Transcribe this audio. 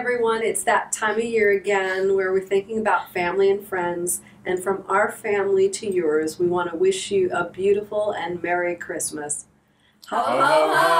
everyone. It's that time of year again where we're thinking about family and friends. And from our family to yours, we want to wish you a beautiful and Merry Christmas. Ho, ho, ho!